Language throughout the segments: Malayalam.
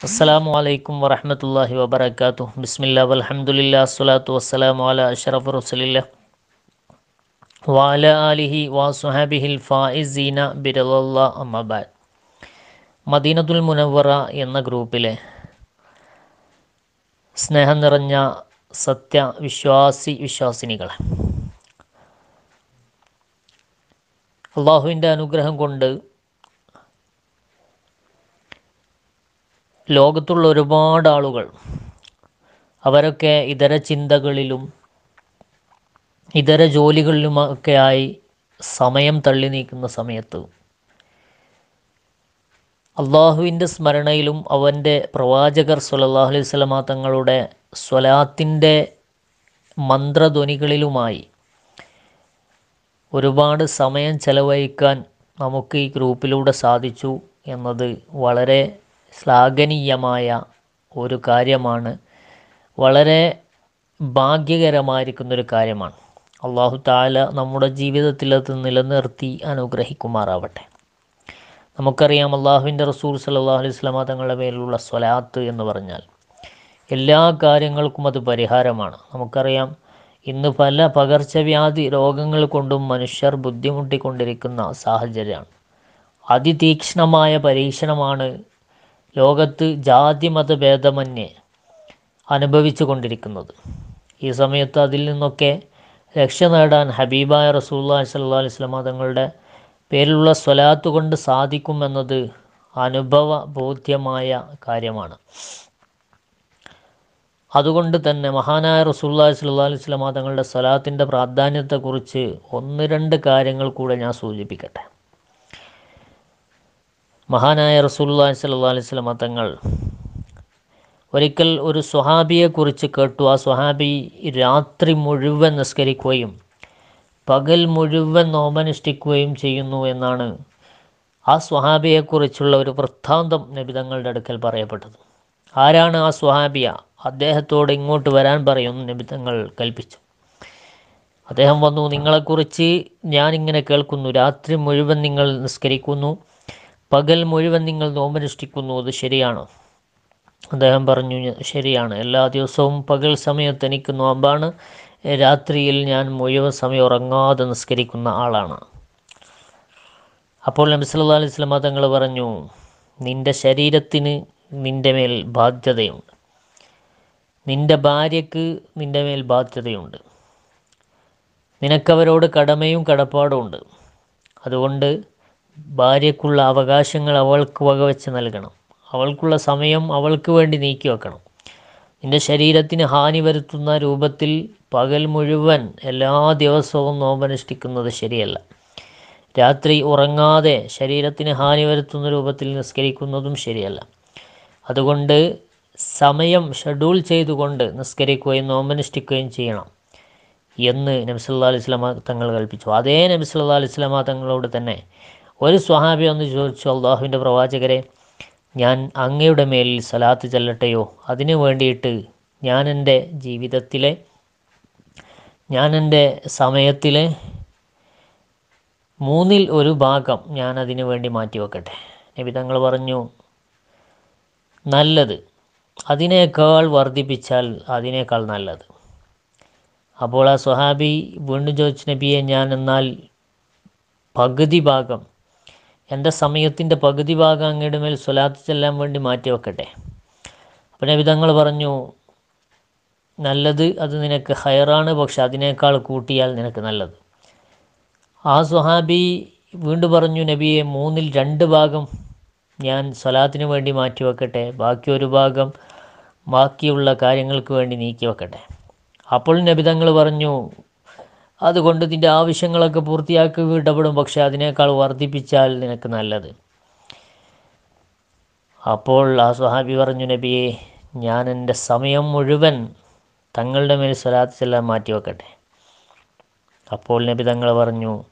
അസ്സലാമു അലൈക്കും വറഹ്മത്തുള്ളാഹി വബറകാതുഹു. ബിസ്മില്ല വൽഹംദുലില്ലാ അസ്സലാത്തു വസ്സലാം അലാ അഷറഫ് റസൂലില്ലാ. വാല അലിഹി വാസുഹാബിഹിൽ ഫായിസീന ബിറദല്ലാ മദീനതുൽ ബഅദ് മദീനത്തുൽ മുനവ്വറ എന്ന ഗ്രൂപ്പിലെ സ്നേഹം നിറഞ്ഞ സത്യവിശ്വാസി വിശ്വാസിനികൾ അള്ളാഹുവിന്റെ അനുഗ്രഹം കൊണ്ട് ലോകത്തുള്ള ഒരുപാട് ആളുകൾ അവരൊക്കെ ഇതര ചിന്തകളിലും ഇതര ജോലികളിലുമൊക്കെയായി സമയം തള്ളി നീക്കുന്ന സമയത്ത് അള്ളാഹുവിന്റെ സ്മരണയിലും അവന്റെ പ്രവാചകർ സുലല്ലാഹു അലൈഹി വസല്ലമ തങ്ങളുടെ സ്വലാത്തിന്റെ മന്ത്രധ്വനികളിലുമായി ഒരുപാട് സമയം ചെലവഴിക്കാൻ നമുക്ക് ഈ ഗ്രൂപ്പിലൂടെ സാധിച്ചു എന്നത് വളരെ ശ്ലാഘനീയമായ ഒരു കാര്യമാണ്. വളരെ ഭാഗ്യകരമായിരിക്കുന്നൊരു കാര്യമാണ്. അള്ളാഹു താല നമ്മുടെ ജീവിതത്തിൽ അത് നിലനിർത്തി അനുഗ്രഹിക്കുമാറാവട്ടെ. നമുക്കറിയാം അള്ളാഹുവിന്റെ റസൂൽ സല്ലല്ലാഹു അലൈഹി സ്വലാമ തങ്ങളുടെ മേലുള്ള സ്വലാത്ത് എന്ന് പറഞ്ഞാൽ എല്ലാ കാര്യങ്ങൾക്കും അത് പരിഹാരമാണ്. നമുക്കറിയാം ഇന്ന് പല പകർച്ചവ്യാധി രോഗങ്ങൾ കൊണ്ടും മനുഷ്യർ ബുദ്ധിമുട്ടിക്കൊണ്ടിരിക്കുന്ന സാഹചര്യമാണ്. അതിതീക്ഷ്ണമായ പരീക്ഷണമാണ് ലോകത്ത് ജാതി മതഭേദമന്യേ അനുഭവിച്ചു കൊണ്ടിരിക്കുന്നത് ഈ സമയത്ത് അതിൽ നിന്നൊക്കെ രക്ഷ നേടാൻ ഹബീബായ റസൂല്ലാ സല്ലാ അലൈഹി സ്വലാമ തങ്ങളുടെ പേരിലുള്ള സ്വലാത്ത് കൊണ്ട് സാധിക്കുമെന്നത് അനുഭവ ബോധ്യമായ കാര്യമാണ്. അതുകൊണ്ട് തന്നെ മഹാനായ റസൂല്ലാ സല്ലാ അലൈഹി സ്വലാമ തങ്ങളുടെ സ്വലാത്തിന്റെ പ്രാധാന്യത്തെക്കുറിച്ച് ഒന്ന് രണ്ട് കാര്യങ്ങൾ കൂടെ ഞാൻ സൂചിപ്പിക്കട്ടെ. മഹാനായ റസൂല്ലാ സല്ലാ അലൈഹി സ്വലമ തങ്ങൾ ഒരിക്കൽ ഒരു സ്വഹാബിയെക്കുറിച്ച് കേട്ടു. ആ സ്വഹാബി രാത്രി മുഴുവൻ നിസ്കരിക്കുകയും പകൽ മുഴുവൻ നോമനുഷ്ഠിക്കുകയും ചെയ്യുന്നു എന്നാണ് ആ സ്വഹാബിയെക്കുറിച്ചുള്ള ഒരു വൃത്താന്തം നബിതങ്ങളുടെ അടുക്കൽ പറയപ്പെട്ടത്. ആരാണ് ആ സ്വഹാബിയ അദ്ദേഹത്തോട് ഇങ്ങോട്ട് വരാൻ പറയുമെന്ന് നബിതങ്ങൾ കൽപ്പിച്ചു. അദ്ദേഹം വന്നു നിങ്ങളെക്കുറിച്ച് ഞാനിങ്ങനെ കേൾക്കുന്നു. രാത്രി മുഴുവൻ നിങ്ങൾ നിസ്കരിക്കുന്നു. പകൽ മുഴുവൻ നിങ്ങൾ നോമനുഷ്ഠിക്കുന്നു അത് ശരിയാണ്? അദ്ദേഹം പറഞ്ഞു ശരിയാണ്. എല്ലാ ദിവസവും പകൽ സമയത്ത് എനിക്ക് നോമ്പാണ്. രാത്രിയിൽ ഞാൻ മുഴുവൻ സമയം ഉറങ്ങാതെ നിസ്കരിക്കുന്ന ആളാണ്. അപ്പോൾ നബി സല്ലല്ലാഹു അലൈഹി വസല്ലം തങ്ങൾ പറഞ്ഞു നിന്റെ ശരീരത്തിന് നിന്റെ മേൽ ബാധ്യതയുണ്ട്. നിന്റെ ഭാര്യയ്ക്ക് നിന്റെ മേൽ ബാധ്യതയുണ്ട്. നിനക്കവരോട് കടമയും കടപ്പാടും ഉണ്ട്. അതുകൊണ്ട് ഭാര്യയ്ക്കുള്ള അവകാശങ്ങൾ അവൾക്ക് വകവെച്ച് നൽകണം. അവൾക്കുള്ള സമയം അവൾക്ക് വേണ്ടി നീക്കി വെക്കണം. നിന്റെ ശരീരത്തിന് ഹാനി വരുത്തുന്ന രൂപത്തിൽ പകൽ മുഴുവൻ എല്ലാ ദിവസവും നോമ്പനുഷ്ഠിക്കുന്നത് ശരിയല്ല. രാത്രി ഉറങ്ങാതെ ശരീരത്തിന് ഹാനി വരുത്തുന്ന രൂപത്തിൽ നിസ്കരിക്കുന്നതും ശരിയല്ല. അതുകൊണ്ട് സമയം ഷെഡ്യൂൾ ചെയ്തുകൊണ്ട് നിസ്കരിക്കുകയും നോമ്പനുഷ്ഠിക്കുകയും ചെയ്യണം എന്ന് നബി സല്ലല്ലാഹു അലൈഹി സ്വലാമ തങ്ങൾ കൽപ്പിച്ചു. അതേ നബി സല്ലല്ലാഹു അലൈഹി സ്വലാമ തങ്ങളോട് തന്നെ ഒരു സ്വഹാബി ഒന്ന് ചോദിച്ചു അള്ളാഹുവിന്റെ പ്രവാചകരെ ഞാൻ അങ്ങയുടെ മേലിൽ സലാത്ത് ചെല്ലട്ടെയോ? അതിനു വേണ്ടിയിട്ട് ഞാൻ എന്റെ ജീവിതത്തിലെ ഞാൻ എന്റെ സമയത്തിലെ മൂന്നിൽ ഒരു ഭാഗം ഞാൻ അതിനു വേണ്ടി മാറ്റിവെക്കട്ടെ നബി തങ്ങൾ പറഞ്ഞു നല്ലത്. അതിനേക്കാൾ വർദ്ധിപ്പിച്ചാൽ അതിനേക്കാൾ നല്ലത്. അപ്പോൾ ആ സുഹാബി വീണ്ടും ചോദിച്ച നബിയെ ഞാൻ എന്നാൽ പകുതി ഭാഗം എന്റെ സമയത്തിന്റെ പകുതി ഭാഗം അങ്ങയുടെ മേൽ സ്വലാത്ത് ചെല്ലാൻ വേണ്ടി മാറ്റി വെക്കട്ടെ. അപ്പം നബിതങ്ങൾ പറഞ്ഞു നല്ലത് അത് നിനക്ക് ഹയറാണ് പക്ഷെ അതിനേക്കാൾ കൂട്ടിയാൽ നിനക്ക് നല്ലത്. ആ സുഹാബി വീണ്ടും പറഞ്ഞു നബിയെ മൂന്നിൽ രണ്ട് ഭാഗം ഞാൻ സ്വലാത്തിന് വേണ്ടി മാറ്റി വെക്കട്ടെ. ബാക്കി ഒരു ഭാഗം ബാക്കിയുള്ള കാര്യങ്ങൾക്ക് വേണ്ടി നീക്കി വെക്കട്ടെ. അപ്പോൾ നബിതങ്ങൾ പറഞ്ഞു അതുകൊണ്ട് നിന്റെ ആവശ്യങ്ങളൊക്കെ പൂർത്തിയാക്കി ഇടപെടും പക്ഷെ അതിനേക്കാൾ വർദ്ധിപ്പിച്ചാൽ നിനക്ക് നല്ലത്. അപ്പോൾ ആ സ്വഹാബി പറഞ്ഞു നബിയെ ഞാൻ എന്റെ സമയം മുഴുവൻ തങ്ങളുടെ മേൽ സ്വലാത്ത് ചെല്ലാൻ മാറ്റി വെക്കട്ടെ. അപ്പോൾ നബി തങ്ങൾ പറഞ്ഞു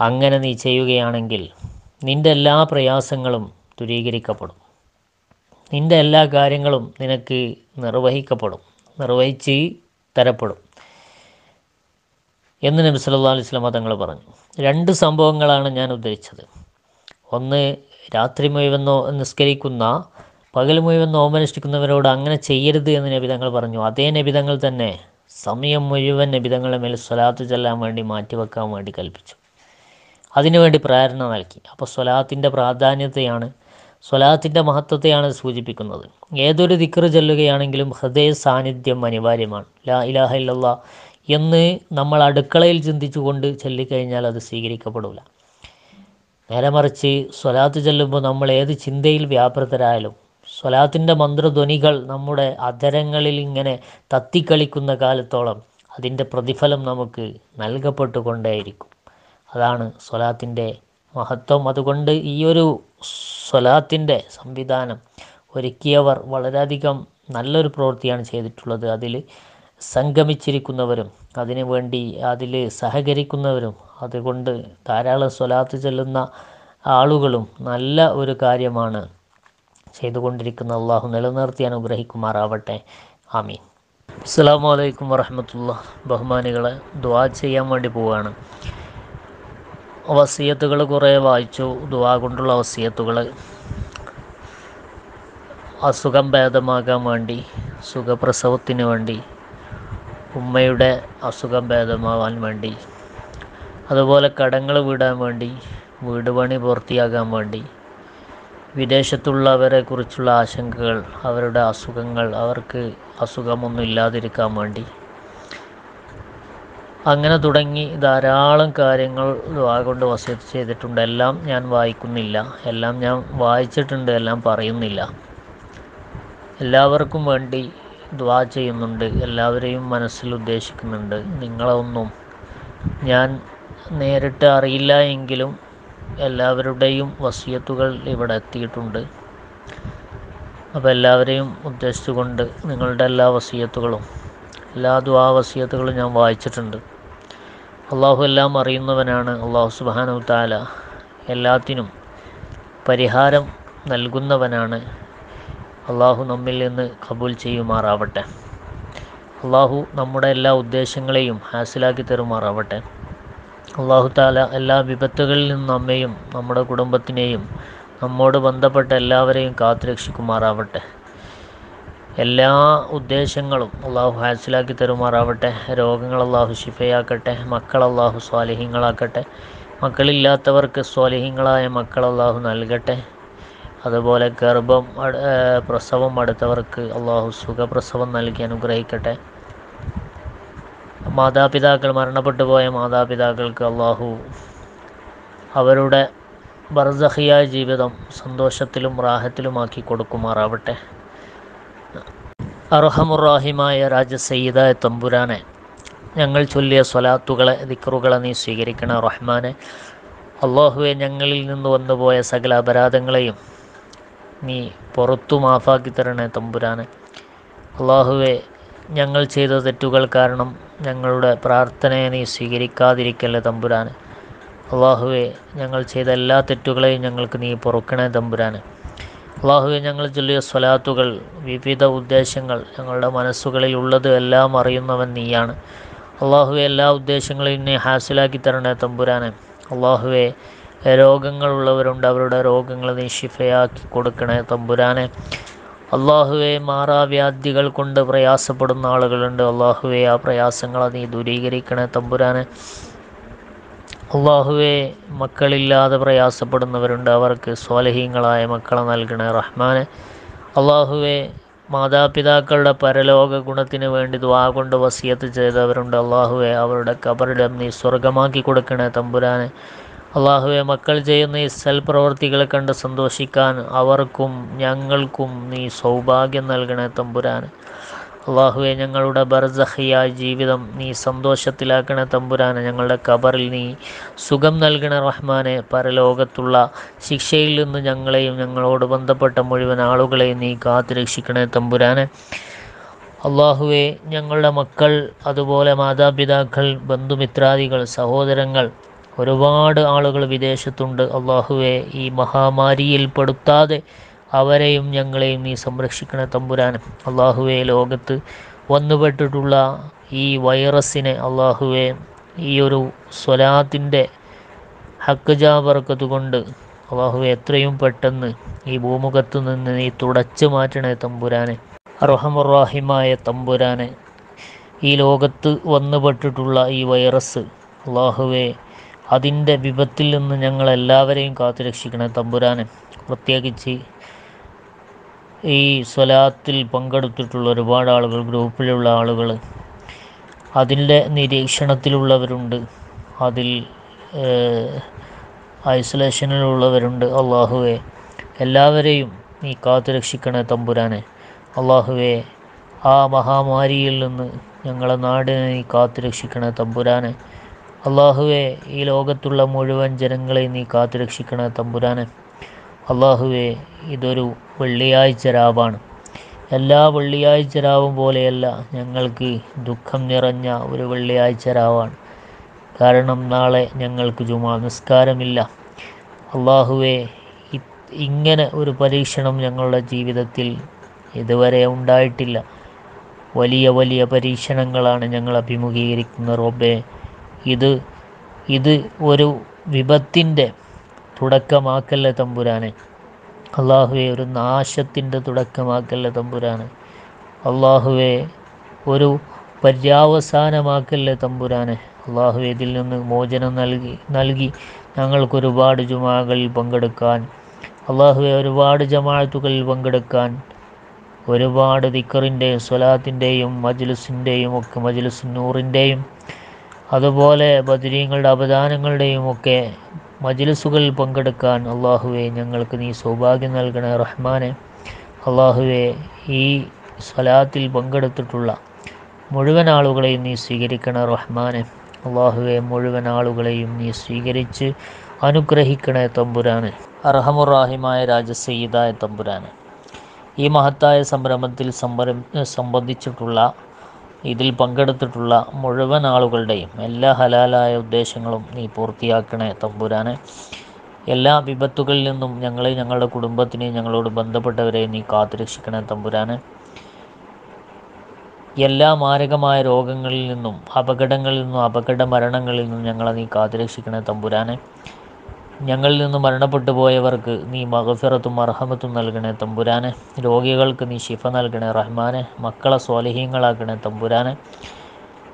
അങ്ങനെ നീ ചെയ്യുകയാണെങ്കിൽ നിന്റെ എല്ലാ പ്രയാസങ്ങളും ദുരീകരിക്കപ്പെടും. നിന്റെ എല്ലാ കാര്യങ്ങളും നിനക്ക് നിർവഹിക്കപ്പെടും നിർവഹിച്ച് തരപ്പെടും. എന്ന് നബി സല്ലല്ലാഹു അലൈഹി വസല്ലം തങ്ങൾ പറഞ്ഞു. രണ്ട് സംഭവങ്ങളാണ് ഞാൻ ഉദ്ധരിച്ചത്. ഒന്ന് രാത്രി മുഴുവൻ നിസ്കരിക്കുന്ന പകൽ മുഴുവൻ നോമനുഷ്ഠിക്കുന്നവരോട് അങ്ങനെ ചെയ്യരുത് എന്ന് നബിതങ്ങൾ പറഞ്ഞു. അതേ നബിതങ്ങൾ തന്നെ സമയം മുഴുവൻ നബിതങ്ങളുടെ മേൽ സ്വലാത്ത് ചെല്ലാൻ വേണ്ടി മാറ്റിവെക്കാൻ വേണ്ടി കൽപ്പിച്ചു. അതിനുവേണ്ടി പ്രേരണ നൽകി. അപ്പോൾ സ്വലാത്തിന്റെ പ്രാധാന്യത്തെയാണ് സ്വലാത്തിന്റെ മഹത്വത്തെയാണ് സൂചിപ്പിക്കുന്നത്. ഏതൊരു ദിക്ർ ചൊല്ലുകയാണെങ്കിലും ഹൃദയ സാന്നിധ്യം അനിവാര്യമാണ്. ലാ ഇലാഹ ഇല്ലല്ലാ എന്ന് നമ്മൾ അടുക്കളയിൽ ചിന്തിച്ചുകൊണ്ട് ചൊല്ലിക്കഴിഞ്ഞാൽ അത് സ്വീകരിക്കപ്പെടില്ല നേരെ മറിച്ച് സ്വലാത്ത് ചെല്ലുമ്പോൾ നമ്മൾ ഏത് ചിന്തയിൽ വ്യാപൃതരായാലും സ്വലാത്തിന്റെ മന്ത്രധ്വനികൾ നമ്മുടെ അധരങ്ങളിൽ ഇങ്ങനെ തത്തിക്കളിക്കുന്ന കാലത്തോളം അതിന്റെ പ്രതിഫലം നമുക്ക് നൽകപ്പെട്ടുകൊണ്ടേയിരിക്കും. അതാണ് സ്വലാത്തിന്റെ മഹത്വം. അതുകൊണ്ട് ഈ ഒരു സ്വലാത്തിന്റെ സംവിധാനം ഒരുക്കിയവർ വളരെയധികം നല്ലൊരു പ്രവൃത്തിയാണ് ചെയ്തിട്ടുള്ളത്. അതിൽ സംഗമിച്ചിരിക്കുന്നവരും അതിനു വേണ്ടി അതിൽ സഹകരിക്കുന്നവരും അതുകൊണ്ട് ധാരാളം സ്വലാത്ത് ചെല്ലുന്ന ആളുകളും നല്ല ഒരു കാര്യമാണ് ചെയ്തുകൊണ്ടിരിക്കുന്ന അള്ളാഹു നിലനിർത്തി അനുഗ്രഹിക്കുമാറാവട്ടെ. ആമീൻ. അസ്സാമു അലൈക്കും വറഹമത്തുള്ള. ബഹുമാനികളെ ദുവാ ചെയ്യാൻ വേണ്ടി പോവുകയാണ്. വസീയത്തുകൾ കുറേ വായിച്ചു ദുവാ കൊണ്ടുള്ള വസീയത്തുകൾ. അസുഖം ഭേദമാകാൻ വേണ്ടി സുഖപ്രസവത്തിന് വേണ്ടി ഉമ്മയുടെ അസുഖം ഭേദമാവാൻ വേണ്ടി അതുപോലെ കടങ്ങൾ വിടാൻ വേണ്ടി വീട് പണി പൂർത്തിയാകാൻ വേണ്ടി വിദേശത്തുള്ളവരെ കുറിച്ചുള്ള ആശങ്കകൾ അവരുടെ അസുഖങ്ങൾ അവർക്ക് അസുഖമൊന്നും ഇല്ലാതിരിക്കാൻ വേണ്ടി. അങ്ങനെ തുടങ്ങി ധാരാളം കാര്യങ്ങൾ ദുആ കൊണ്ട് വസീത്ത് ചെയ്തിട്ടുണ്ട്. എല്ലാം ഞാൻ വായിക്കുന്നില്ല. എല്ലാം ഞാൻ വായിച്ചിട്ടുണ്ട്. എല്ലാം പറയുന്നില്ല. എല്ലാവർക്കും വേണ്ടി ദ്വാ ചെയ്യുന്നുണ്ട്. എല്ലാവരെയും മനസ്സിൽ ഉദ്ദേശിക്കുന്നുണ്ട്. നിങ്ങളൊന്നും ഞാൻ നേരിട്ട് അറിയില്ല എങ്കിലും എല്ലാവരുടെയും വസിയത്തുകൾ ഇവിടെ എത്തിയിട്ടുണ്ട്. അപ്പോൾ എല്ലാവരെയും ഉദ്ദേശിച്ചുകൊണ്ട് നിങ്ങളുടെ എല്ലാ വസീയത്തുകളും എല്ലാ ദ്വാ വസീയത്തുകളും ഞാൻ വായിച്ചിട്ടുണ്ട്. അള്ളാഹു എല്ലാം അറിയുന്നവനാണ്. അള്ളാഹു സുബാനു താല എല്ലാത്തിനും പരിഹാരം നൽകുന്നവനാണ്. അള്ളാഹു നമ്മിൽ നിന്ന് കബൂൽ ചെയ്യുമാറാവട്ടെ. അള്ളാഹു നമ്മുടെ എല്ലാ ഉദ്ദേശങ്ങളെയും ഹാസിലാക്കി തരുമാറാവട്ടെ. അള്ളാഹു താല എല്ലാ വിപത്തുകളിൽ നിന്നും നമ്മെയും നമ്മുടെ കുടുംബത്തിനെയും നമ്മോട് ബന്ധപ്പെട്ട എല്ലാവരെയും കാത്തുരക്ഷിക്കുമാറാവട്ടെ. എല്ലാ ഉദ്ദേശങ്ങളും അള്ളാഹു ഹാസിലാക്കി തരുമാറാവട്ടെ. രോഗങ്ങൾ അള്ളാഹു ശിഫയാക്കട്ടെ. മക്കൾ അള്ളാഹു സ്വാലിഹ്യങ്ങളാക്കട്ടെ മക്കളില്ലാത്തവർക്ക് സ്വാലിഹ്യങ്ങളായ മക്കൾ അള്ളാഹു നൽകട്ടെ. അതുപോലെ ഗർഭം പ്രസവം അടുത്തവർക്ക് അള്ളാഹു സുഖപ്രസവം നൽകി അനുഗ്രഹിക്കട്ടെ. മാതാപിതാക്കൾ മരണപ്പെട്ടു പോയ മാതാപിതാക്കൾക്ക് അള്ളാഹു അവരുടെ ബർസഹിയായ ജീവിതം സന്തോഷത്തിലും റാഹത്തിലുമാക്കി കൊടുക്കുമാറാവട്ടെ. അർഹമുറാഹിമായ രാജസയ്യിദായ തമ്പുരാനെ ഞങ്ങൾ ചൊല്ലിയ സ്വലാത്തുകളെ ദിക്റുകളെ നീ സ്വീകരിക്കണ റഹ്മാനെ. അള്ളാഹുവെ ഞങ്ങളിൽ നിന്ന് വന്നുപോയ സകല അപരാധങ്ങളെയും നീ പുറത്തു മാഫാക്കി തരണേ തമ്പുരാനെ. അള്ളാഹുവെ ഞങ്ങൾ ചെയ്ത തെറ്റുകൾ കാരണം ഞങ്ങളുടെ പ്രാർത്ഥനയെ നീ സ്വീകരിക്കാതിരിക്കല്ലേ തമ്പുരാനെ. അള്ളാഹുവെ ഞങ്ങൾ ചെയ്ത എല്ലാ തെറ്റുകളെയും ഞങ്ങൾക്ക് നീ പൊറുക്കണേ തമ്പുരാനെ. അള്ളാഹുവെ ഞങ്ങൾ ചൊല്ലിയ സ്വലാത്തുകൾ വിവിധ ഉദ്ദേശങ്ങൾ ഞങ്ങളുടെ മനസ്സുകളിൽ ഉള്ളത് എല്ലാം അറിയുന്നവൻ നീയാണ്. അള്ളാഹുവെ എല്ലാ ഉദ്ദേശങ്ങളെയും നീ ഹാസിലാക്കി തരണേ തമ്പുരാനെ. അള്ളാഹുവെ രോഗങ്ങളുള്ളവരുണ്ട്. അവരുടെ രോഗങ്ങൾ നീ ശിഫയാക്കി കൊടുക്കണേ തമ്പുരാനെ. അള്ളാഹുവെ മാറാവ്യാധികൾ കൊണ്ട് പ്രയാസപ്പെടുന്ന ആളുകളുണ്ട്. അള്ളാഹുവെ ആ പ്രയാസങ്ങളെ നീ ദൂരീകരിക്കണേ തമ്പുരാനെ. അള്ളാഹുവെ മക്കളില്ലാതെ പ്രയാസപ്പെടുന്നവരുണ്ട്. അവർക്ക് സ്വാലഹീങ്ങളായ മക്കളെ നൽകണേ റഹ്മാനെ. അള്ളാഹുവെ മാതാപിതാക്കളുടെ പരലോക ഗുണത്തിന് വേണ്ടി ദ്വാ കൊണ്ട് വസിയത്ത് ചെയ്തവരുണ്ട്. അള്ളാഹുവെ അവരുടെ കബറിടം നീ സ്വർഗമാക്കി കൊടുക്കണേ തമ്പുരാനെ. അള്ളാഹുവെ മക്കൾ ചെയ്യുന്ന ഈ സൽപ്രവർത്തികളെ കണ്ട് സന്തോഷിക്കാൻ അവർക്കും ഞങ്ങൾക്കും നീ സൗഭാഗ്യം നൽകണേ തമ്പുരാൻ അള്ളാഹുവെ ഞങ്ങളുടെ ബർസഹിയായ ജീവിതം നീ സന്തോഷത്തിലാക്കണ തമ്പുരാനെ. ഞങ്ങളുടെ കബറിൽ നീ സുഖം നൽകണ റഹ്മാനെ. പരലോകത്തുള്ള ശിക്ഷയിൽ നിന്ന് ഞങ്ങളെയും ഞങ്ങളോട് ബന്ധപ്പെട്ട മുഴുവൻ ആളുകളെയും നീ കാത്തുരക്ഷിക്കണേ തമ്പുരാനെ. അള്ളാഹുവെ ഞങ്ങളുടെ മക്കൾ അതുപോലെ മാതാപിതാക്കൾ ബന്ധുമിത്രാദികൾ സഹോദരങ്ങൾ ഒരുപാട് ആളുകൾ വിദേശത്തുണ്ട്. അള്ളാഹുവെ ഈ മഹാമാരിയിൽ പെടുത്താതെ അവരെയും ഞങ്ങളെയും നീ സംരക്ഷിക്കണ തമ്പുരാനും. അള്ളാഹുവെ ലോകത്ത് വന്നുപെട്ടിട്ടുള്ള ഈ വൈറസിനെ അള്ളാഹുവെ ഈ ഒരു സ്വലാത്തിന്റെ ഹക്ക് ജാബർക്കത്ത് കൊണ്ട് അള്ളാഹുവെ എത്രയും പെട്ടെന്ന് ഈ ഭൂമുഖത്ത് നിന്ന് നീ തുടച്ചു മാറ്റണേ തമ്പുരാനെ. അറഹമുറാഹിമായ തമ്പുരാനെ ഈ ലോകത്ത് വന്നുപെട്ടിട്ടുള്ള ഈ വൈറസ് അള്ളാഹുവെ അതിന്റെ വിപത്തിൽ നിന്ന് ഞങ്ങൾ എല്ലാവരെയും കാത്തുരക്ഷിക്കണേ തമ്പുരാനെ. പ്രത്യേകിച്ച് ഈ സ്വലാത്തിൽ പങ്കെടുത്തിട്ടുള്ള ഒരുപാട് ആളുകൾ ഗ്രൂപ്പിലുള്ള ആളുകൾ അതിന്റെ നിരീക്ഷണത്തിലുള്ളവരുണ്ട്. അതിൽ ഐസൊലേഷനിലുള്ളവരുണ്ട്. അള്ളാഹുവെ എല്ലാവരെയും നീ കാത്തുരക്ഷിക്കണേ തമ്പുരാനെ. അള്ളാഹുവെ ആ മഹാമാരിയിൽ നിന്ന് ഞങ്ങളെ നാടിനെ നീ കാത്തുരക്ഷിക്കണേ തമ്പുരാനെ. അള്ളാഹുവെ ഈ ലോകത്തുള്ള മുഴുവൻ ജനങ്ങളെ നീ കാത്തുരക്ഷിക്കണേ തമ്പുരാനെ. അള്ളാഹുവെ ഇതൊരു വെള്ളിയാഴ്ച രാവാണ്. എല്ലാ വെള്ളിയാഴ്ച രാവും പോലെയല്ല ഞങ്ങൾക്ക് ദുഃഖം നിറഞ്ഞ ഒരു വെള്ളിയാഴ്ച രാവാണ്. കാരണം നാളെ ഞങ്ങൾക്ക് ജുമാ നിസ്കാരമില്ല. അള്ളാഹുവെ ഇങ്ങനെ ഒരു പരീക്ഷണം ഞങ്ങളുടെ ജീവിതത്തിൽ ഇതുവരെ ഉണ്ടായിട്ടില്ല. വലിയ വലിയ പരീക്ഷണങ്ങളാണ് ഞങ്ങൾ അഭിമുഖീകരിക്കുന്ന റബ്ബെ. ഇത് ഇത് ഒരു വിപത്തിന്റെ തുടക്കമാക്കല്ലേ തമ്പുരാനെ? അള്ളാഹുവെ ഒരു നാശത്തിന്റെ തുടക്കമാക്കല്ലേ തമ്പുരാനെ? അള്ളാഹുവെ ഒരു പര്യാവസാനമാക്കല്ലേ തമ്പുരാനെ? അള്ളാഹു ഇതിൽ നിന്ന് മോചനം നൽകി നൽകി ഞങ്ങൾക്കൊരുപാട് ജുമാകളിൽ പങ്കെടുക്കാൻ അള്ളാഹുവെ ഒരുപാട് ജമാഅത്തുകളിൽ പങ്കെടുക്കാൻ ഒരുപാട് ദിക്കറിന്റെയും സ്വലാത്തിന്റെയും മജ്ലിസിന്റെയും ഒക്കെ മജ്ലിസ് നൂറിന്റെയും അതുപോലെ ബദരീങ്ങളുടെ അപദാനങ്ങളുടെയും ഒക്കെ മജ്ലിസുകളിൽ പങ്കെടുക്കാൻ അള്ളാഹുവെ ഞങ്ങൾക്ക് നീ സൗഭാഗ്യം നൽകണേ റഹ്മാനെ. അള്ളാഹുവെ ഈ സ്വലാത്തിൽ പങ്കെടുത്തിട്ടുള്ള മുഴുവൻ ആളുകളെയും നീ സ്വീകരിക്കണേ റഹ്മാനെ. അള്ളാഹുവെ മുഴുവൻ ആളുകളെയും നീ സ്വീകരിച്ച് അനുഗ്രഹിക്കണേ തമ്പുരാന്. അർഹമുറാഹിമായ രാജസയ്യിദായ തമ്പുരാന്. ഈ മഹത്തായ സംരംഭത്തിൽ സംരം സംബന്ധിച്ചിട്ടുള്ള ഇതിൽ പങ്കെടുത്തിട്ടുള്ള മുഴുവൻ ആളുകളുടെയും എല്ലാ ഹലാലായ ഉദ്ദേശങ്ങളും നീ പൂർത്തിയാക്കണേ തമ്പുരാനെ. എല്ലാ വിപത്തുകളിൽ നിന്നും ഞങ്ങളെ ഞങ്ങളുടെ കുടുംബത്തിനെ ഞങ്ങളോട് ബന്ധപ്പെട്ടവരെ നീ കാത്തുരക്ഷിക്കണേ തമ്പുരാനെ. എല്ലാ മാരകമായ രോഗങ്ങളിൽ നിന്നും അപകടങ്ങളിൽ നിന്നും അപകട മരണങ്ങളിൽ നിന്നും ഞങ്ങളെ നീ കാത്തുരക്ഷിക്കണേ തമ്പുരാനെ. ഞങ്ങളിൽ നിന്ന് മരണപ്പെട്ടു പോയവർക്ക് നീ മഹഫിറത്തും അർഹമത്തും നൽകണേ തമ്പുരാനെ. രോഗികൾക്ക് നീ ശിഫ നൽകണേ റഹ്മാനെ. മക്കളെ സ്വാലിഹീങ്ങളാക്കണേ തമ്പുരാനെ.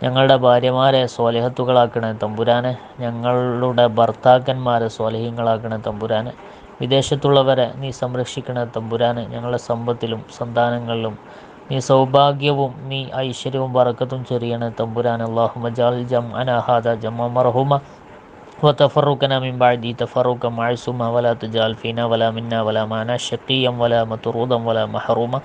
ഞങ്ങളുടെ ഭാര്യമാരെ സ്വാലിഹത്തുകളാക്കണേ തമ്പുരാനെ. ഞങ്ങളുടെ ഭർത്താക്കന്മാരെ സ്വാലിഹീങ്ങളാക്കണേ തമ്പുരാനെ. വിദേശത്തുള്ളവരെ നീ സംരക്ഷിക്കണേ തമ്പുരാനെ. ഞങ്ങളുടെ സമ്പത്തിലും സന്താനങ്ങളിലും നീ സൗഭാഗ്യവും നീ ഐശ്വര്യവും വറക്കത്തും ചെറിയണേ തമ്പുരാൻ അള്ളാഹു ജാൽ ജം അനഹാദ ജമ്മ മർഹുമ. وتفرقنا من بعدي تفرقا معصوما ولا تجعل فينا ولا منا ولا معنا شقيا ولا مطرودا ولا محروما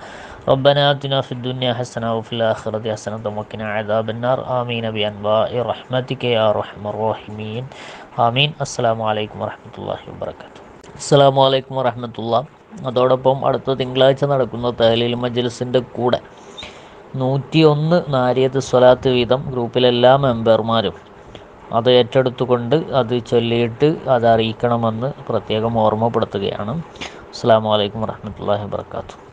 ربنا آتنا في الدنيا حسنة وفي الآخرة حسنة وقنا عذاب النار آمين بأنواع رحمتك يا أرحم الراحمين آمين السلام عليكم ورحمة الله وبركاته السلام عليكم ورحمة الله അതോടൊപ്പം അടുത്ത തിങ്കളാഴ്ച നടക്കുന്ന തഹലീൽ മജ്ലിസിൻ്റെ കൂടെ നൂറ്റിയൊന്ന് നാരിയത്ത് സ്വലാത്ത് വീതം ഗ്രൂപ്പിലെല്ലാ മെമ്പർമാരും അത് ഏറ്റെടുത്തുകൊണ്ട് അത് ചൊല്ലിയിട്ട് അത് അറിയിക്കണമെന്ന് പ്രത്യേകം ഓർമ്മപ്പെടുത്തുകയാണ്. അസ്സാം വലൈക്കും വർഹമത്തല്ലാഹി വാത്തു